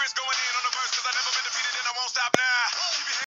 Chris going in on the verse because I never